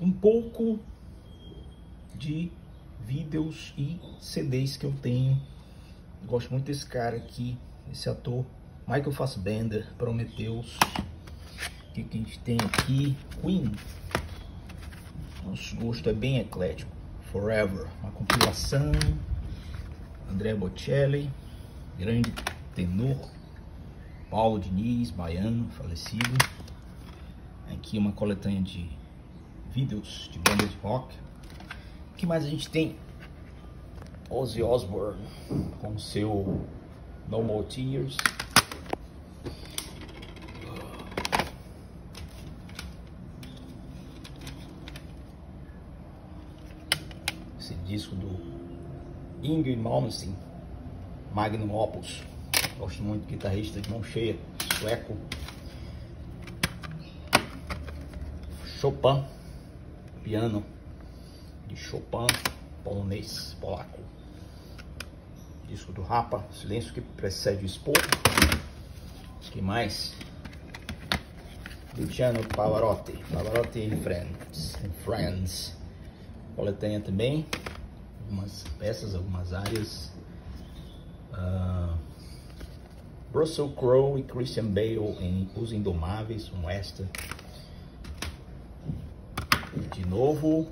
um pouco de vídeos e CDs que eu tenho. Gosto muito desse cara aqui, esse ator, Michael Fassbender, Prometheus. O que, que a gente tem aqui? Queen. Nosso gosto é bem eclético. Forever, uma compilação. André Bocelli, grande tenor. Paulo Diniz, baiano, falecido. Aqui uma coletânea de vídeos de bandas de rock. O que mais a gente tem? Ozzy Osbourne com seu No More Tears. Esse disco do Ingrid Malmsteen, Magnum Opus. Gosto muito de guitarrista de mão cheia, sueco. Chopin, piano de Chopin, polonês, polaco. Disco do Rapa, Silêncio que precede o esporro. que mais? Luciano Pavarotti, Pavarotti and Friends, and Friends. Coletânea também, algumas peças, algumas áreas. Uh, Russell Crowe e Christian Bale em Os Indomáveis, um extra. De novo,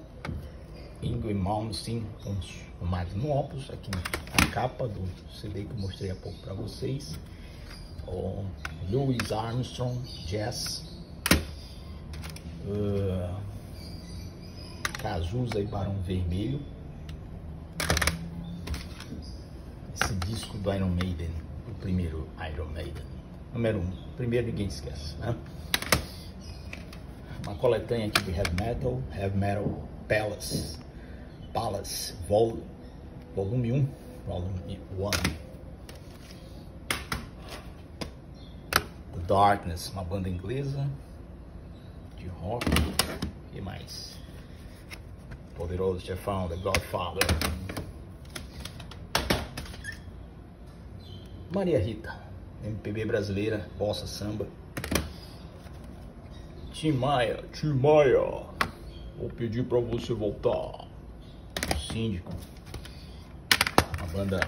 Ingrid Malmsteen com o Magnum Opus, aqui a capa do CD que eu mostrei há pouco para vocês. O Louis Armstrong Jazz. Uh, Cazuza e Barão Vermelho. Esse disco do Iron Maiden, o primeiro Iron Maiden. Número 1, um, primeiro ninguém esquece, né? Uma coletânea aqui de heavy metal, heavy metal Palace, Palace, vol, volume 1, volume 1. The Darkness, uma banda inglesa de rock. Que mais? Poderoso Chefão, The Godfather. Maria Rita, MPB brasileira, bossa samba. Tim Maia, Tim Maia, vou pedir pra você voltar. O síndico, a banda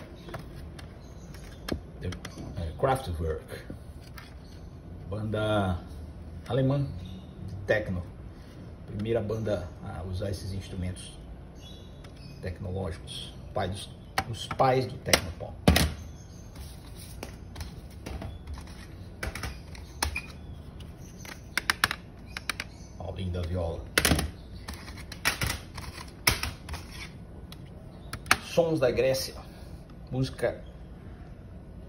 The, é, Kraftwerk, banda alemã, techno, primeira banda a usar esses instrumentos tecnológicos, pai dos, os pais do Tecnopop. Da Viola. Sons da Grécia, música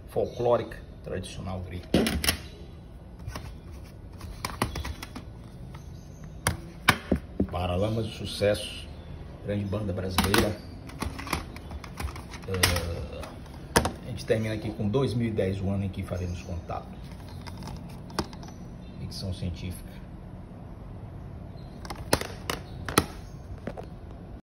folclórica tradicional grega. Paralamas de Sucesso, grande banda brasileira. Uh, a gente termina aqui com 2010, o ano em que faremos contato. Ficção científica.